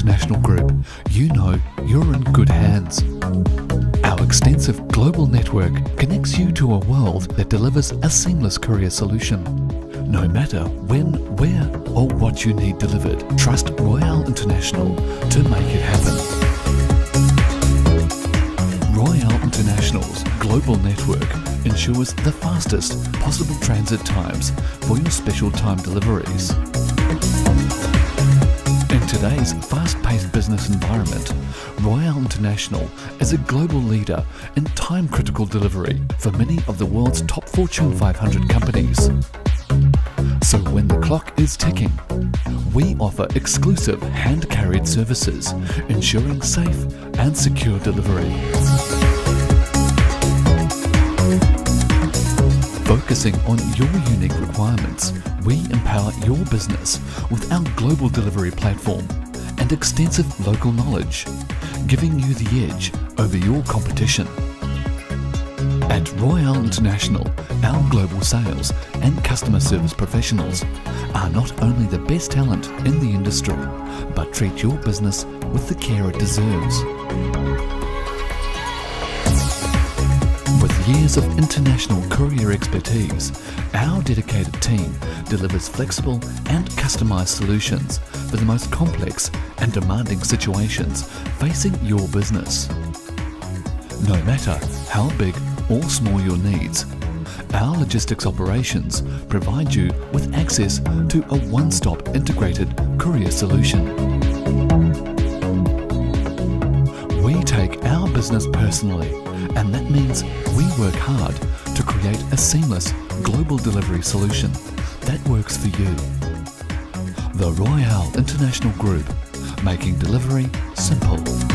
International Group, you know you're in good hands. Our extensive global network connects you to a world that delivers a seamless courier solution. No matter when, where, or what you need delivered, trust Royale International to make it happen. Royale International's global network ensures the fastest possible transit times for your special time deliveries. Today's fast-paced business environment, Royale International is a global leader in time-critical delivery for many of the world's top Fortune 500 companies. So when the clock is ticking, we offer exclusive hand-carried services, ensuring safe and secure delivery. Focusing on your unique requirements, we empower your business with our global delivery platform and extensive local knowledge, giving you the edge over your competition. At Royale International, our global sales and customer service professionals are not only the best talent in the industry, but treat your business with the care it deserves. Years of international courier expertise, our dedicated team delivers flexible and customized solutions for the most complex and demanding situations facing your business. No matter how big or small your needs, our logistics operations provide you with access to a one-stop integrated courier solution. We take our business personally, and that means we work hard to create a seamless global delivery solution that works for you. The Royale International Group, making delivery simple.